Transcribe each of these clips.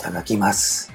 いただきます。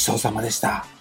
ちそうさまでした。